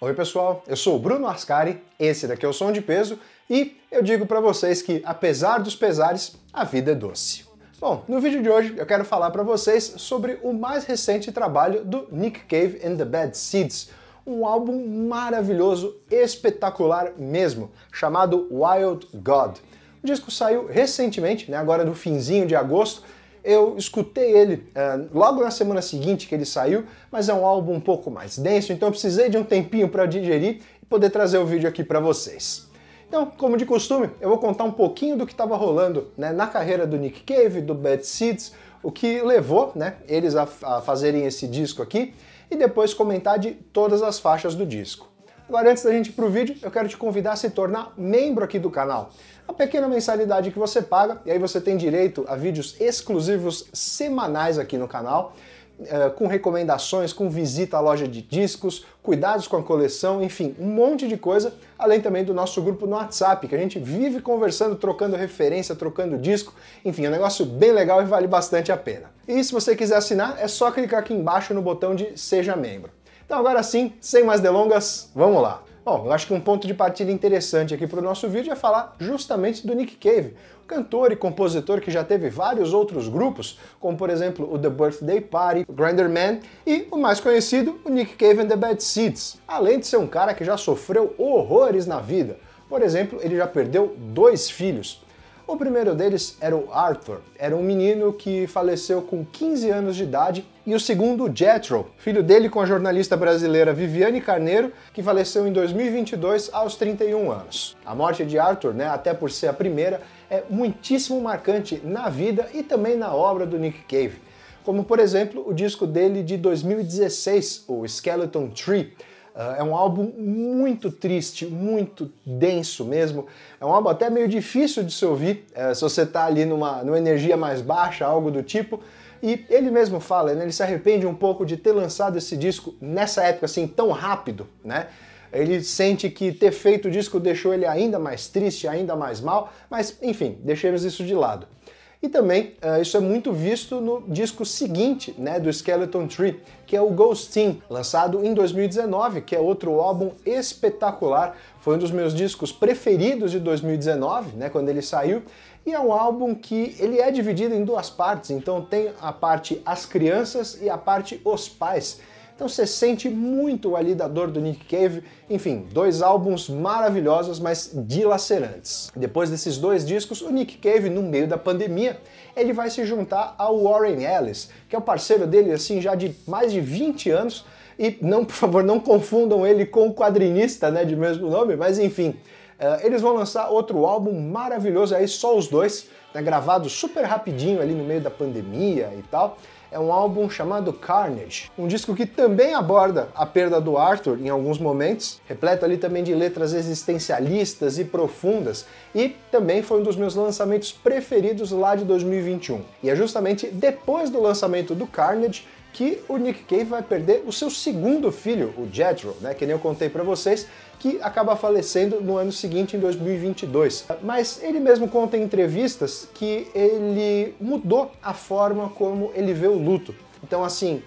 Oi pessoal, eu sou o Bruno Ascari, esse daqui é o Som de Peso e eu digo para vocês que apesar dos pesares, a vida é doce. Bom, no vídeo de hoje eu quero falar para vocês sobre o mais recente trabalho do Nick Cave and the Bad Seeds, um álbum maravilhoso, espetacular mesmo, chamado Wild God. O disco saiu recentemente, né, agora no finzinho de agosto, eu escutei ele uh, logo na semana seguinte que ele saiu, mas é um álbum um pouco mais denso, então eu precisei de um tempinho para digerir e poder trazer o vídeo aqui para vocês. Então, como de costume, eu vou contar um pouquinho do que estava rolando né, na carreira do Nick Cave, do Bad Seeds, o que levou né, eles a, a fazerem esse disco aqui, e depois comentar de todas as faixas do disco. Agora, antes da gente ir pro vídeo, eu quero te convidar a se tornar membro aqui do canal. A pequena mensalidade que você paga, e aí você tem direito a vídeos exclusivos semanais aqui no canal, eh, com recomendações, com visita à loja de discos, cuidados com a coleção, enfim, um monte de coisa, além também do nosso grupo no WhatsApp, que a gente vive conversando, trocando referência, trocando disco, enfim, é um negócio bem legal e vale bastante a pena. E se você quiser assinar, é só clicar aqui embaixo no botão de Seja Membro. Então agora sim, sem mais delongas, vamos lá. Bom, eu acho que um ponto de partida interessante aqui para o nosso vídeo é falar justamente do Nick Cave, cantor e compositor que já teve vários outros grupos, como por exemplo o The Birthday Party, o Grinder Man e o mais conhecido, o Nick Cave and the Bad Seeds, além de ser um cara que já sofreu horrores na vida. Por exemplo, ele já perdeu dois filhos. O primeiro deles era o Arthur, era um menino que faleceu com 15 anos de idade, e o segundo, Jethro, filho dele com a jornalista brasileira Viviane Carneiro, que faleceu em 2022 aos 31 anos. A morte de Arthur, né, até por ser a primeira, é muitíssimo marcante na vida e também na obra do Nick Cave, como por exemplo o disco dele de 2016, o Skeleton Tree, Uh, é um álbum muito triste, muito denso mesmo. É um álbum até meio difícil de se ouvir uh, se você está ali numa, numa energia mais baixa, algo do tipo. E ele mesmo fala, né, ele se arrepende um pouco de ter lançado esse disco nessa época assim tão rápido, né? Ele sente que ter feito o disco deixou ele ainda mais triste, ainda mais mal, mas enfim, deixemos isso de lado. E também uh, isso é muito visto no disco seguinte né, do Skeleton Tree, que é o Ghostin, lançado em 2019, que é outro álbum espetacular. Foi um dos meus discos preferidos de 2019, né, quando ele saiu. E é um álbum que ele é dividido em duas partes, então tem a parte As Crianças e a parte Os Pais. Então você sente muito ali da dor do Nick Cave. Enfim, dois álbuns maravilhosos, mas dilacerantes. Depois desses dois discos, o Nick Cave, no meio da pandemia, ele vai se juntar ao Warren Ellis, que é o parceiro dele assim já de mais de 20 anos. E não, por favor, não confundam ele com o quadrinista, né, de mesmo nome, mas enfim, Uh, eles vão lançar outro álbum maravilhoso aí, só os dois, né, gravado super rapidinho ali no meio da pandemia e tal é um álbum chamado Carnage, um disco que também aborda a perda do Arthur em alguns momentos, repleto ali também de letras existencialistas e profundas, e também foi um dos meus lançamentos preferidos lá de 2021. E é justamente depois do lançamento do Carnage que o Nick Cave vai perder o seu segundo filho, o Jethro, né, que nem eu contei para vocês, que acaba falecendo no ano seguinte, em 2022. Mas ele mesmo conta em entrevistas que ele mudou a forma como ele vê o luto. Então, assim,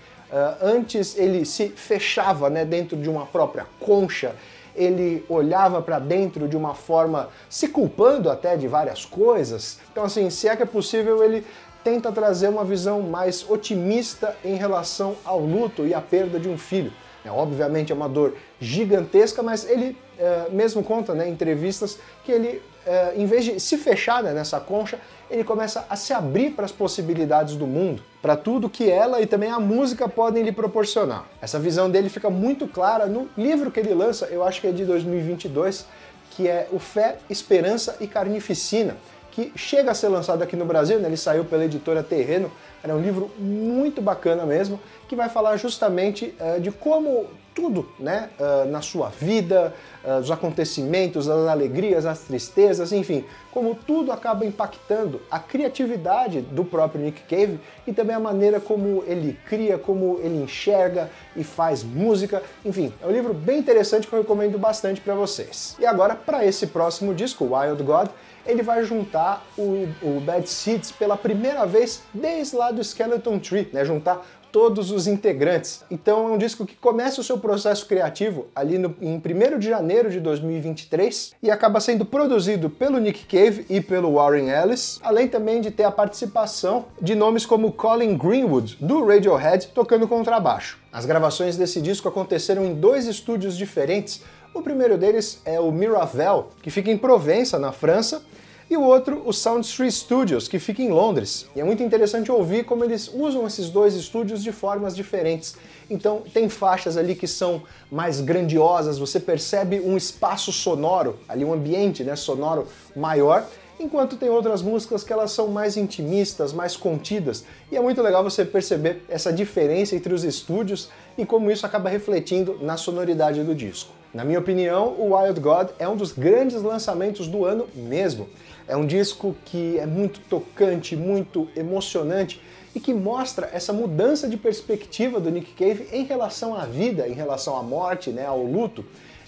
antes ele se fechava né, dentro de uma própria concha, ele olhava para dentro de uma forma se culpando até de várias coisas. Então, assim, se é que é possível, ele tenta trazer uma visão mais otimista em relação ao luto e à perda de um filho. É, obviamente é uma dor gigantesca, mas ele é, mesmo conta né, em entrevistas que ele, é, em vez de se fechar né, nessa concha, ele começa a se abrir para as possibilidades do mundo, para tudo que ela e também a música podem lhe proporcionar. Essa visão dele fica muito clara no livro que ele lança, eu acho que é de 2022, que é O Fé, Esperança e Carnificina que chega a ser lançado aqui no Brasil, né? ele saiu pela editora Terreno, era um livro muito bacana mesmo, que vai falar justamente uh, de como tudo né, uh, na sua vida, uh, os acontecimentos, as alegrias, as tristezas, enfim, como tudo acaba impactando a criatividade do próprio Nick Cave e também a maneira como ele cria, como ele enxerga e faz música, enfim, é um livro bem interessante que eu recomendo bastante para vocês. E agora, para esse próximo disco, Wild God, ele vai juntar o, o Bad Seeds pela primeira vez desde lá do Skeleton Tree, né? Juntar todos os integrantes. Então é um disco que começa o seu processo criativo ali no, em 1 de janeiro de 2023 e acaba sendo produzido pelo Nick Cave e pelo Warren Ellis, além também de ter a participação de nomes como Colin Greenwood, do Radiohead, tocando contrabaixo. As gravações desse disco aconteceram em dois estúdios diferentes. O primeiro deles é o Miravel, que fica em Provença, na França, e o outro, o Sound Street Studios, que fica em Londres. E é muito interessante ouvir como eles usam esses dois estúdios de formas diferentes. Então, tem faixas ali que são mais grandiosas, você percebe um espaço sonoro, ali um ambiente né, sonoro maior, enquanto tem outras músicas que elas são mais intimistas, mais contidas. E é muito legal você perceber essa diferença entre os estúdios e como isso acaba refletindo na sonoridade do disco. Na minha opinião, o Wild God é um dos grandes lançamentos do ano mesmo. É um disco que é muito tocante, muito emocionante e que mostra essa mudança de perspectiva do Nick Cave em relação à vida, em relação à morte, né, ao luto.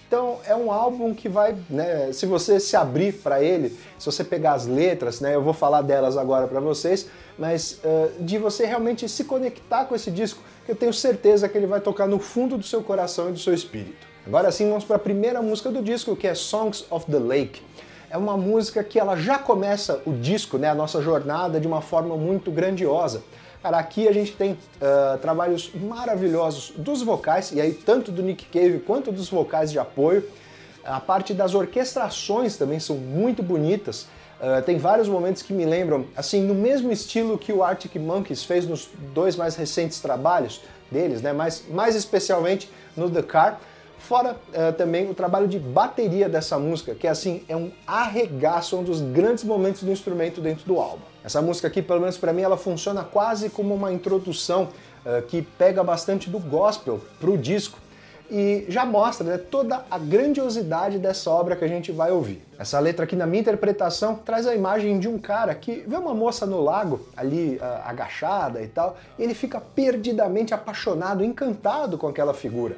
Então é um álbum que vai, né, se você se abrir para ele, se você pegar as letras, né, eu vou falar delas agora para vocês, mas uh, de você realmente se conectar com esse disco, que eu tenho certeza que ele vai tocar no fundo do seu coração e do seu espírito. Agora sim, vamos para a primeira música do disco, que é Songs of the Lake é uma música que ela já começa o disco, né, a nossa jornada, de uma forma muito grandiosa. Cara, aqui a gente tem uh, trabalhos maravilhosos dos vocais, e aí tanto do Nick Cave quanto dos vocais de apoio. A parte das orquestrações também são muito bonitas. Uh, tem vários momentos que me lembram, assim, no mesmo estilo que o Arctic Monkeys fez nos dois mais recentes trabalhos deles, né? Mas mais especialmente no The Car, Fora uh, também o trabalho de bateria dessa música, que assim é um arregaço, um dos grandes momentos do instrumento dentro do álbum. Essa música aqui, pelo menos para mim, ela funciona quase como uma introdução uh, que pega bastante do gospel para o disco e já mostra né, toda a grandiosidade dessa obra que a gente vai ouvir. Essa letra aqui, na minha interpretação, traz a imagem de um cara que vê uma moça no lago, ali uh, agachada e tal, e ele fica perdidamente apaixonado, encantado com aquela figura.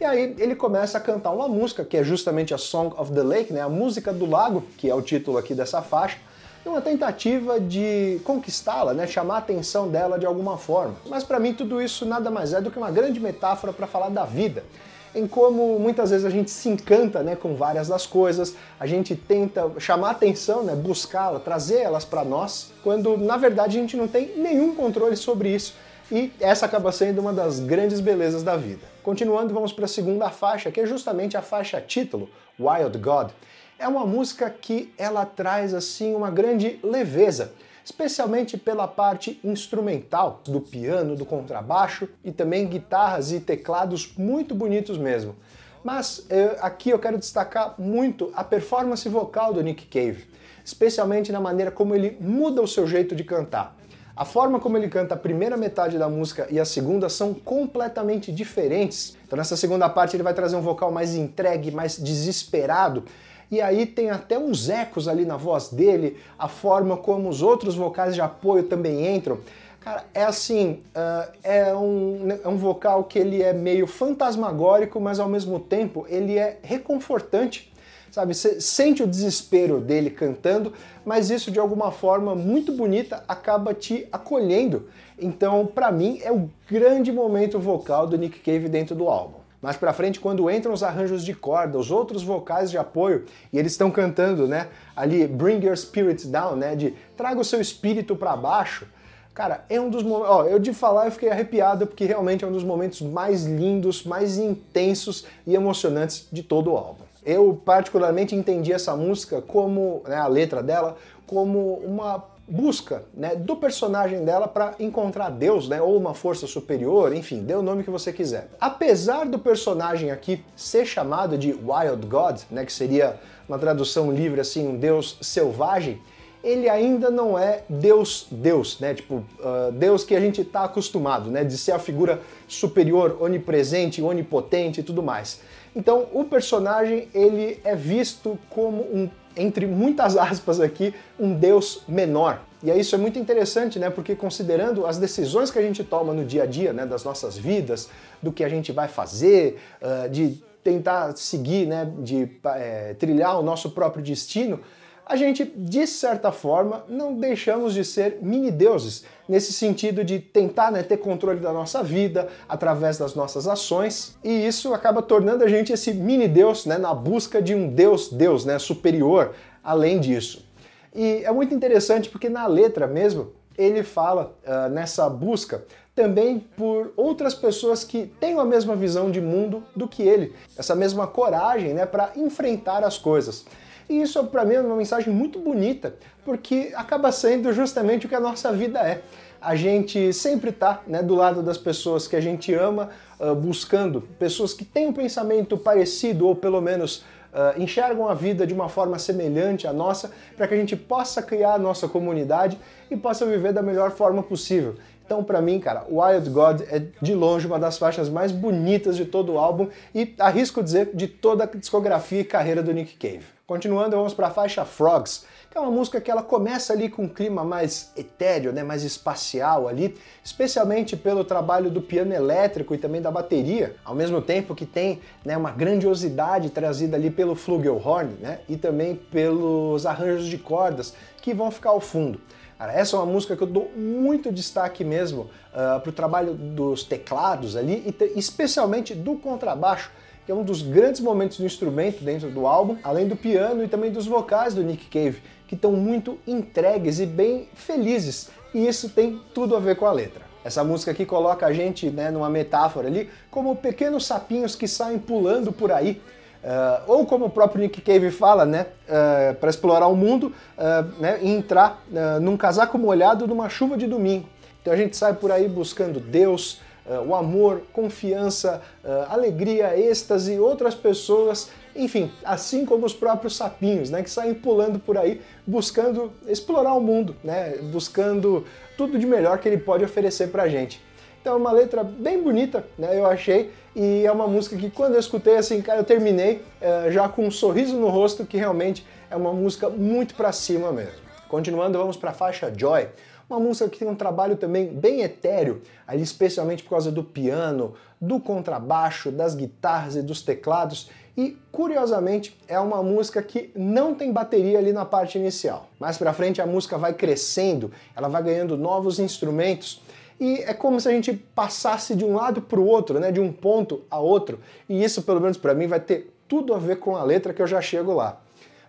E aí ele começa a cantar uma música, que é justamente a Song of the Lake, né, a música do lago, que é o título aqui dessa faixa, uma tentativa de conquistá-la, né, chamar a atenção dela de alguma forma. Mas para mim tudo isso nada mais é do que uma grande metáfora para falar da vida, em como muitas vezes a gente se encanta né, com várias das coisas, a gente tenta chamar atenção, né, buscá-la, trazer elas para nós, quando na verdade a gente não tem nenhum controle sobre isso. E essa acaba sendo uma das grandes belezas da vida. Continuando, vamos para a segunda faixa, que é justamente a faixa título, Wild God. É uma música que ela traz assim uma grande leveza, especialmente pela parte instrumental do piano, do contrabaixo e também guitarras e teclados muito bonitos mesmo. Mas eh, aqui eu quero destacar muito a performance vocal do Nick Cave, especialmente na maneira como ele muda o seu jeito de cantar. A forma como ele canta a primeira metade da música e a segunda são completamente diferentes. Então nessa segunda parte ele vai trazer um vocal mais entregue, mais desesperado. E aí tem até uns ecos ali na voz dele, a forma como os outros vocais de apoio também entram. Cara, é assim, uh, é, um, é um vocal que ele é meio fantasmagórico, mas ao mesmo tempo ele é reconfortante sabe? Você sente o desespero dele cantando, mas isso de alguma forma muito bonita acaba te acolhendo. Então, para mim, é o grande momento vocal do Nick Cave dentro do álbum. Mais pra frente, quando entram os arranjos de corda, os outros vocais de apoio, e eles estão cantando, né, ali, Bring Your Spirits Down, né, de traga o seu espírito para baixo, Cara, é um dos momentos. Ó, eu de falar eu fiquei arrepiado porque realmente é um dos momentos mais lindos, mais intensos e emocionantes de todo o álbum. Eu particularmente entendi essa música como, né, a letra dela, como uma busca né, do personagem dela para encontrar Deus, né, ou uma força superior, enfim, dê o nome que você quiser. Apesar do personagem aqui ser chamado de Wild God, né, que seria uma tradução livre assim, um Deus selvagem, ele ainda não é Deus, Deus, né? Tipo, uh, Deus que a gente está acostumado, né? De ser a figura superior, onipresente, onipotente e tudo mais. Então, o personagem ele é visto como um, entre muitas aspas aqui, um deus menor. E isso é muito interessante, né? Porque considerando as decisões que a gente toma no dia a dia, né, das nossas vidas, do que a gente vai fazer, uh, de tentar seguir, né, de é, trilhar o nosso próprio destino, a gente, de certa forma, não deixamos de ser mini-deuses, nesse sentido de tentar né, ter controle da nossa vida através das nossas ações, e isso acaba tornando a gente esse mini-deus né, na busca de um deus-deus né, superior além disso. E é muito interessante porque na letra mesmo ele fala uh, nessa busca também por outras pessoas que têm a mesma visão de mundo do que ele, essa mesma coragem né, para enfrentar as coisas. E isso, para mim, é uma mensagem muito bonita, porque acaba sendo justamente o que a nossa vida é. A gente sempre está né, do lado das pessoas que a gente ama, uh, buscando pessoas que têm um pensamento parecido ou pelo menos uh, enxergam a vida de uma forma semelhante à nossa, para que a gente possa criar a nossa comunidade e possa viver da melhor forma possível. Então, para mim, cara, Wild God é de longe uma das faixas mais bonitas de todo o álbum e arrisco dizer de toda a discografia e carreira do Nick Cave. Continuando, vamos para a faixa Frogs, que é uma música que ela começa ali com um clima mais etéreo, né, mais espacial ali, especialmente pelo trabalho do piano elétrico e também da bateria, ao mesmo tempo que tem né, uma grandiosidade trazida ali pelo flugelhorn né, e também pelos arranjos de cordas que vão ficar ao fundo. Cara, essa é uma música que eu dou muito destaque mesmo uh, ah, para o trabalho dos teclados ali, e especialmente do contrabaixo, que é um dos grandes momentos do instrumento dentro do álbum, além do piano e também dos vocais do Nick Cave, que estão muito entregues e bem felizes, e isso tem tudo a ver com a letra. Essa música aqui coloca a gente né, numa metáfora ali como pequenos sapinhos que saem pulando por aí, Uh, ou como o próprio Nick Cave fala, né, uh, para explorar o mundo uh, né, e entrar num casaco molhado numa chuva de domingo. Então a gente sai por aí buscando Deus, o amor, confiança, alegria, êxtase, outras pessoas, enfim, assim como os próprios sapinhos, né, que saem pulando por aí buscando explorar o mundo, né, buscando tudo de melhor que ele pode oferecer para a gente. Então é uma letra bem bonita, né, eu achei, e é uma música que quando eu escutei assim, cara, eu terminei uh, já com um sorriso no rosto, que realmente é uma música muito para cima mesmo. Continuando, vamos para a faixa Joy, uma música que tem um trabalho também bem etéreo, ali especialmente por causa do piano, do contrabaixo, das guitarras e dos teclados, e curiosamente é uma música que não tem bateria ali na parte inicial. Mais para frente a música vai crescendo, ela vai ganhando novos instrumentos e é como se a gente passasse de um lado para o outro, né, de um ponto a outro, e isso, pelo menos para mim, vai ter tudo a ver com a letra que eu já chego lá.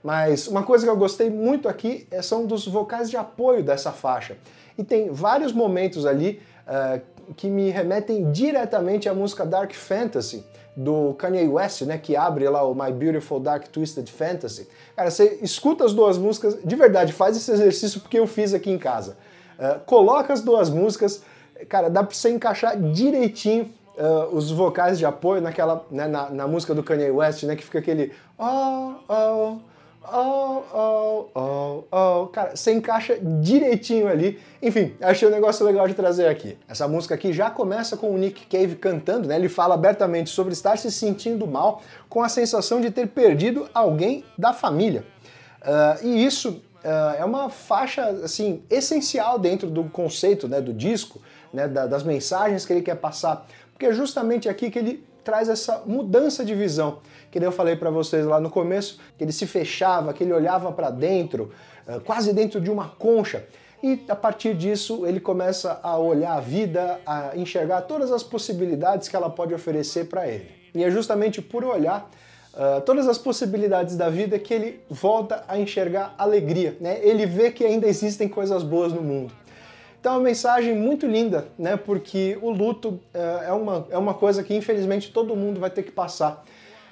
Mas uma coisa que eu gostei muito aqui é, são dos vocais de apoio dessa faixa. E tem vários momentos ali uh, que me remetem diretamente à música Dark Fantasy, do Kanye West, né, que abre lá o My Beautiful Dark Twisted Fantasy. Cara, você escuta as duas músicas, de verdade, faz esse exercício porque eu fiz aqui em casa. Uh, coloca as duas músicas, cara, dá pra você encaixar direitinho uh, os vocais de apoio naquela, né, na, na, música do Kanye West, né, que fica aquele oh, oh, oh, oh, oh, oh, cara, você encaixa direitinho ali. Enfim, achei um negócio legal de trazer aqui. Essa música aqui já começa com o Nick Cave cantando, né, ele fala abertamente sobre estar se sentindo mal com a sensação de ter perdido alguém da família. Uh, e isso uh, é uma faixa assim essencial dentro do conceito né, do disco, né, das mensagens que ele quer passar, porque é justamente aqui que ele traz essa mudança de visão, que eu falei para vocês lá no começo, que ele se fechava, que ele olhava para dentro, eh, quase dentro de uma concha. E a partir disso ele começa a olhar a vida, a enxergar todas as possibilidades que ela pode oferecer para ele. E é justamente por olhar uh, todas as possibilidades da vida que ele volta a enxergar alegria. Né? Ele vê que ainda existem coisas boas no mundo. Então é uma mensagem muito linda, né? Porque o luto é, é uma, é uma coisa que infelizmente todo mundo vai ter que passar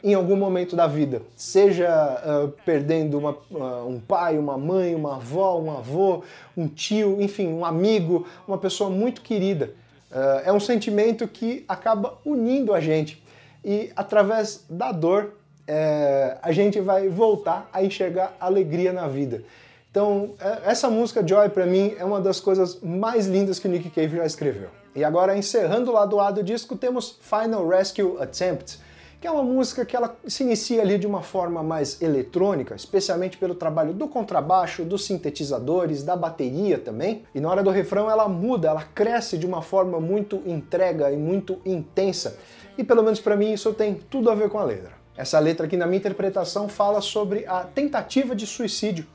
em algum momento da vida, seja uh, perdendo uma, uh, um pai, uma mãe, uma avó, um avô, um tio, enfim, um amigo, uma pessoa muito querida. Uh, é um sentimento que acaba unindo a gente e através da dor é, a gente vai voltar a enxergar alegria na vida. Então, é, essa música Joy para mim é uma das coisas mais lindas que o Nick Cave já escreveu. E agora, encerrando o lado A do disco, temos Final Rescue Attempt, que é uma música que ela se inicia ali de uma forma mais eletrônica, especialmente pelo trabalho do contrabaixo, dos sintetizadores, da bateria também. E na hora do refrão ela muda, ela cresce de uma forma muito entrega e muito intensa. E pelo menos para mim isso tem tudo a ver com a letra. Essa letra aqui, na minha interpretação, fala sobre a tentativa de suicídio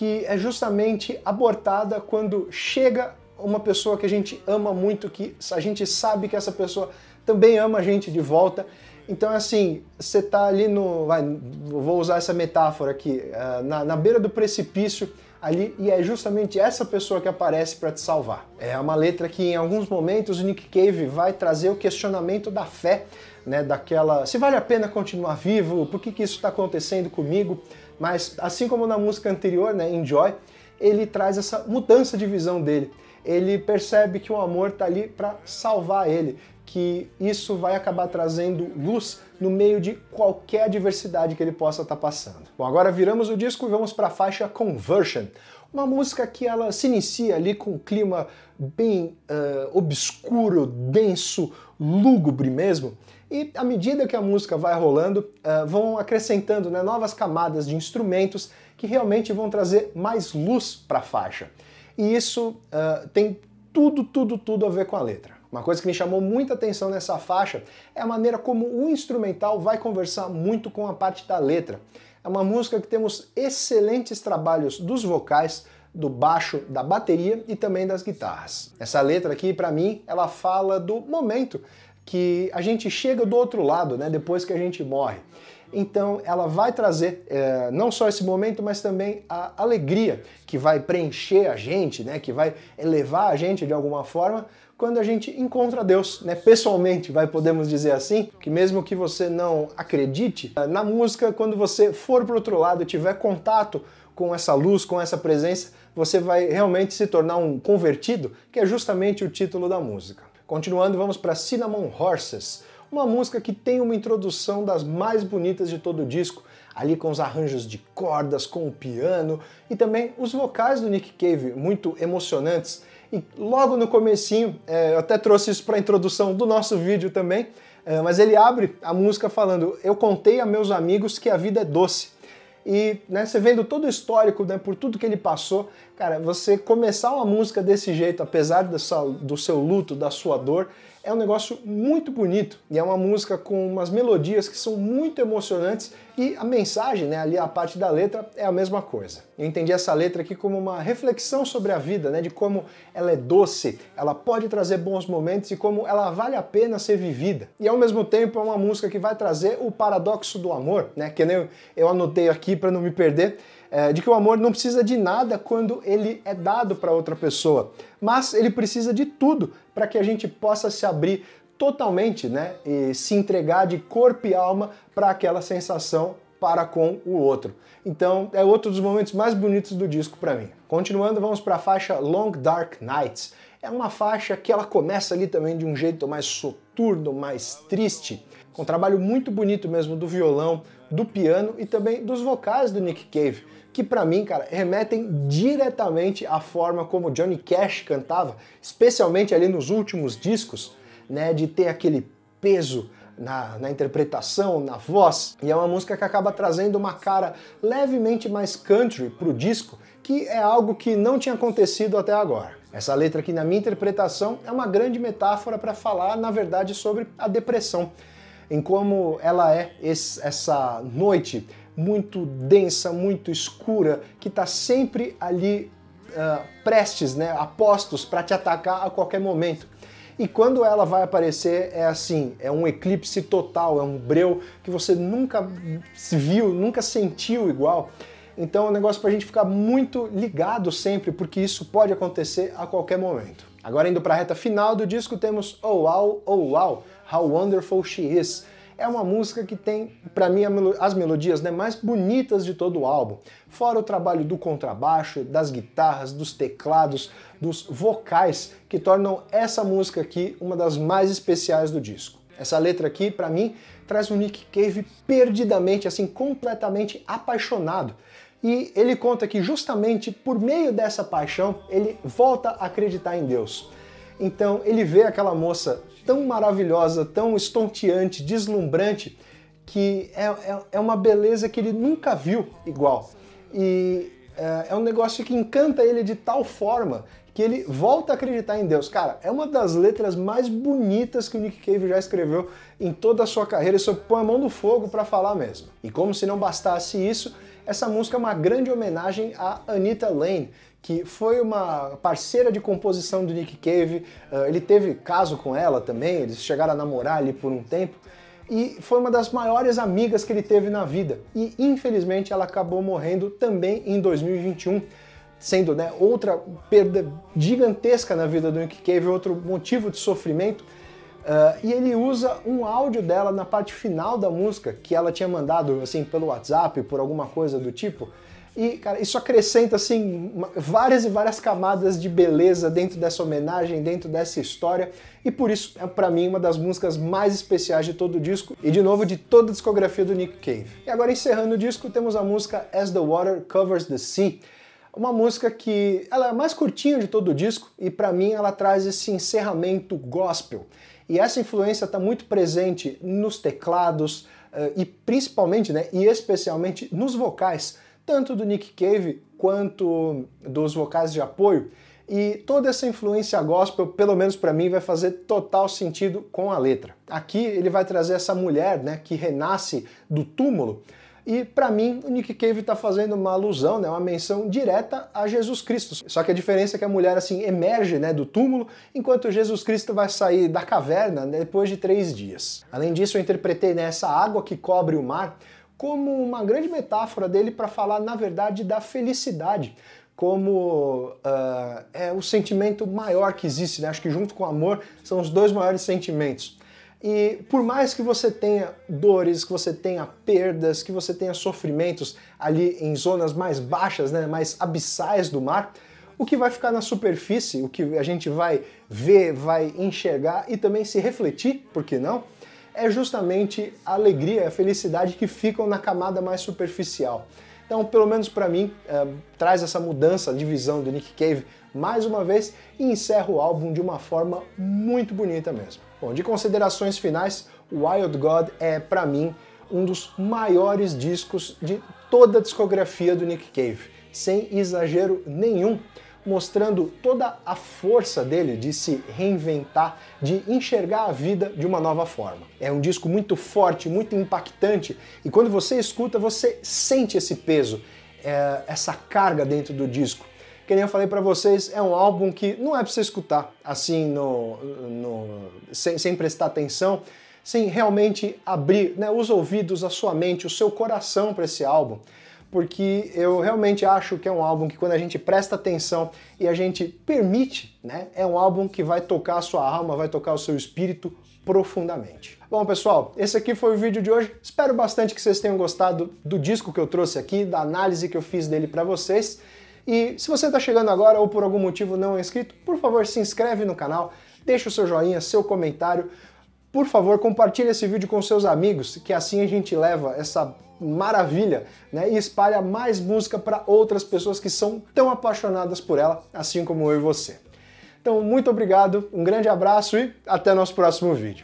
que é justamente abortada quando chega uma pessoa que a gente ama muito, que a gente sabe que essa pessoa também ama a gente de volta. Então, assim, você tá ali no. Vai, vou usar essa metáfora aqui, uh, na, na beira do precipício ali e é justamente essa pessoa que aparece para te salvar. É uma letra que em alguns momentos o Nick Cave vai trazer o questionamento da fé, né, daquela se vale a pena continuar vivo, por que, que isso está acontecendo comigo, mas assim como na música anterior, né, Enjoy, ele traz essa mudança de visão dele. Ele percebe que o amor está ali para salvar ele, que isso vai acabar trazendo luz no meio de qualquer adversidade que ele possa estar tá passando. Bom, agora viramos o disco e vamos para a faixa Conversion, uma música que ela se inicia ali com um clima bem uh, obscuro, denso, lúgubre mesmo. E à medida que a música vai rolando, uh, vão acrescentando né, novas camadas de instrumentos que realmente vão trazer mais luz para a faixa. E isso uh, tem tudo, tudo, tudo a ver com a letra. Uma coisa que me chamou muita atenção nessa faixa é a maneira como o instrumental vai conversar muito com a parte da letra. É uma música que temos excelentes trabalhos dos vocais, do baixo, da bateria e também das guitarras. Essa letra aqui, para mim, ela fala do momento que a gente chega do outro lado, né, depois que a gente morre. Então ela vai trazer é, não só esse momento, mas também a alegria que vai preencher a gente, né, que vai elevar a gente de alguma forma, quando a gente encontra Deus, né? Pessoalmente, vai podemos dizer assim, que mesmo que você não acredite na música, quando você for para outro lado tiver contato com essa luz, com essa presença, você vai realmente se tornar um convertido, que é justamente o título da música. Continuando, vamos para Cinnamon Horses, uma música que tem uma introdução das mais bonitas de todo o disco, ali com os arranjos de cordas, com o piano e também os vocais do Nick Cave, muito emocionantes e logo no comecinho, é, eu até trouxe isso para a introdução do nosso vídeo também, é, mas ele abre a música falando: Eu contei a meus amigos que a vida é doce. E né, você vendo todo o histórico, né, por tudo que ele passou, cara, você começar uma música desse jeito, apesar seu, do seu luto, da sua dor, é um negócio muito bonito e é uma música com umas melodias que são muito emocionantes e a mensagem, né, ali a parte da letra é a mesma coisa. Eu entendi essa letra aqui como uma reflexão sobre a vida, né, de como ela é doce, ela pode trazer bons momentos e como ela vale a pena ser vivida. E ao mesmo tempo é uma música que vai trazer o paradoxo do amor, né, que nem eu anotei aqui para não me perder é, de que o amor não precisa de nada quando ele é dado para outra pessoa, mas ele precisa de tudo para que a gente possa se abrir totalmente, né, e se entregar de corpo e alma para aquela sensação para com o outro. Então, é outro dos momentos mais bonitos do disco para mim. Continuando, vamos para a faixa Long Dark Nights. É uma faixa que ela começa ali também de um jeito mais soturno, mais triste, com um trabalho muito bonito mesmo do violão, do piano e também dos vocais do Nick Cave que para mim, cara, remetem diretamente à forma como Johnny Cash cantava, especialmente ali nos últimos discos, né, de ter aquele peso na, na, interpretação, na voz, e é uma música que acaba trazendo uma cara levemente mais country pro disco, que é algo que não tinha acontecido até agora. Essa letra aqui, na minha interpretação, é uma grande metáfora para falar, na verdade, sobre a depressão, em como ela é esse, essa noite muito densa, muito escura, que está sempre ali uh, prestes, né, a postos para te atacar a qualquer momento. E quando ela vai aparecer, é assim, é um eclipse total, é um breu que você nunca se viu, nunca sentiu igual. Então é um negócio para a gente ficar muito ligado sempre, porque isso pode acontecer a qualquer momento. Agora indo para a reta final do disco, temos Oh Wow, Oh Wow, How Wonderful She Is é uma música que tem, para mim, as melodias né, mais bonitas de todo o álbum. Fora o trabalho do contrabaixo, das guitarras, dos teclados, dos vocais, que tornam essa música aqui uma das mais especiais do disco. Essa letra aqui, para mim, traz um Nick Cave perdidamente, assim, completamente apaixonado. E ele conta que justamente por meio dessa paixão, ele volta a acreditar em Deus. Então ele vê aquela moça tão maravilhosa, tão estonteante, deslumbrante, que é, é, é uma beleza que ele nunca viu igual. E é, é um negócio que encanta ele de tal forma que ele volta a acreditar em Deus. Cara, é uma das letras mais bonitas que o Nick Cave já escreveu em toda a sua carreira. Isso põe a mão no fogo para falar mesmo. E como se não bastasse isso, essa música é uma grande homenagem a Anita Lane, que foi uma parceira de composição do Nick Cave. Uh, ele teve caso com ela também, eles chegaram a namorar ali por um tempo. E foi uma das maiores amigas que ele teve na vida. E infelizmente ela acabou morrendo também em 2021 sendo né, outra perda gigantesca na vida do Nick Cave, outro motivo de sofrimento. Uh, e ele usa um áudio dela na parte final da música que ela tinha mandado assim pelo WhatsApp, por alguma coisa do tipo. E, cara, isso acrescenta assim várias e várias camadas de beleza dentro dessa homenagem, dentro dessa história, e por isso é para mim uma das músicas mais especiais de todo o disco e de novo de toda a discografia do Nick Cave. E agora encerrando o disco, temos a música As the Water Covers the Sea uma música que ela é mais curtinha de todo o disco e para mim ela traz esse encerramento gospel. E essa influência está muito presente nos teclados uh, e principalmente, né, e especialmente nos vocais, tanto do Nick Cave quanto dos vocais de apoio. E toda essa influência gospel, pelo menos para mim, vai fazer total sentido com a letra. Aqui ele vai trazer essa mulher, né, que renasce do túmulo e para mim, o Nick Cave está fazendo uma alusão, né, uma menção direta a Jesus Cristo. Só que a diferença é que a mulher assim emerge né, do túmulo, enquanto Jesus Cristo vai sair da caverna né, depois de três dias. Além disso, eu interpretei né, água que cobre o mar como uma grande metáfora dele para falar, na verdade, da felicidade como uh, é o sentimento maior que existe, né? Acho que junto com o amor são os dois maiores sentimentos. E por mais que você tenha dores, que você tenha perdas, que você tenha sofrimentos ali em zonas mais baixas, né, mais abissais do mar, o que vai ficar na superfície, o que a gente vai ver, vai enxergar e também se refletir, por que não? É justamente a alegria, a felicidade que ficam na camada mais superficial. Então, pelo menos para mim, é, traz essa mudança de visão do Nick Cave mais uma vez e encerra o álbum de uma forma muito bonita mesmo. Bom, de considerações finais, Wild God é, para mim, um dos maiores discos de toda a discografia do Nick Cave, sem exagero nenhum, mostrando toda a força dele de se reinventar, de enxergar a vida de uma nova forma. É um disco muito forte, muito impactante, e quando você escuta, você sente esse peso, é, essa carga dentro do disco que nem eu falei para vocês, é um álbum que não é para você escutar assim no, no sem, sem, prestar atenção, sem realmente abrir né, os ouvidos, a sua mente, o seu coração para esse álbum. Porque eu realmente acho que é um álbum que quando a gente presta atenção e a gente permite, né, é um álbum que vai tocar a sua alma, vai tocar o seu espírito profundamente. Bom, pessoal, esse aqui foi o vídeo de hoje. Espero bastante que vocês tenham gostado do disco que eu trouxe aqui, da análise que eu fiz dele para vocês. E se você está chegando agora ou por algum motivo não é inscrito, por favor se inscreve no canal, deixa o seu joinha, seu comentário. Por favor, compartilhe esse vídeo com seus amigos, que assim a gente leva essa maravilha né, e espalha mais música para outras pessoas que são tão apaixonadas por ela, assim como eu e você. Então, muito obrigado, um grande abraço e até nosso próximo vídeo.